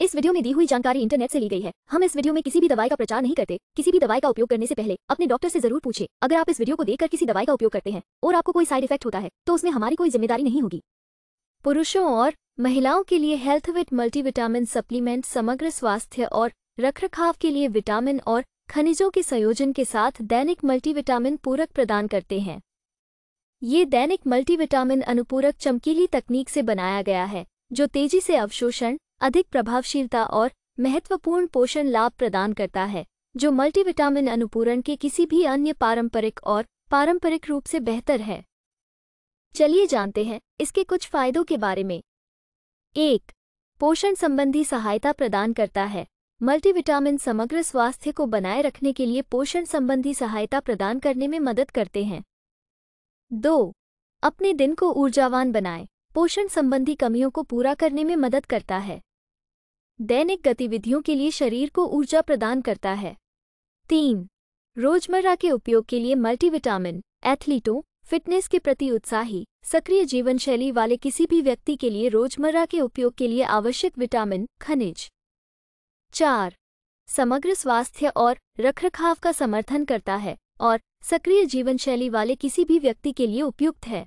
इस वीडियो में दी हुई जानकारी इंटरनेट से ली गई है। हम इस वीडियो में किसी भी दवाई का प्रचार नहीं करते। किसी भी दवाई का उपयोग करने से पहले अपने डॉक्टर से ज़रूर पूछे। अगर आप इस वीडियो को देखकर किसी दवाई का उपयोग करते हैं और आपको कोई साइड इफ़ेक्ट होता है तो उसमें हमारी कोई ज़िम्मेदारी नहीं होगी। पुरुषों और महिलाओं के लिए हेल्थ विट मल्टीविटामिन सप्लीमेंट, समग्र स्वास्थ्य और रखरखाव के लिए विटामिन और खनिजों के संयोजन के साथ दैनिक मल्टीविटामिन पूरक प्रदान करते हैं। ये दैनिक मल्टीविटामिन अनुपूरक चमकीली तकनीक से बनाया गया है, जो तेज़ी से अवशोषण अधिक प्रभावशीलता और महत्वपूर्ण पोषण लाभ प्रदान करता है, जो मल्टीविटामिन अनुपूरण के किसी भी अन्य पारंपरिक और पारंपरिक रूप से बेहतर है। चलिए जानते हैं इसके कुछ फायदों के बारे में। एक, पोषण संबंधी सहायता प्रदान करता है। मल्टीविटामिन समग्र स्वास्थ्य को बनाए रखने के लिए पोषण संबंधी सहायता प्रदान करने में मदद करते हैं। दो, अपने दिन को ऊर्जावान बनाएँ। पोषण संबंधी कमियों को पूरा करने में मदद करता है। दैनिक गतिविधियों के लिए शरीर को ऊर्जा प्रदान करता है। तीन, रोज़मर्रा के उपयोग के लिए मल्टीविटामिन, एथलीटों, फिटनेस के प्रति उत्साही, सक्रिय जीवन शैली वाले किसी भी व्यक्ति के लिए रोज़मर्रा के उपयोग के लिए आवश्यक विटामिन, खनिज। चार, समग्र स्वास्थ्य और रखरखाव का समर्थन करता है और सक्रिय जीवनशैली वाले किसी भी व्यक्ति के लिए उपयुक्त है।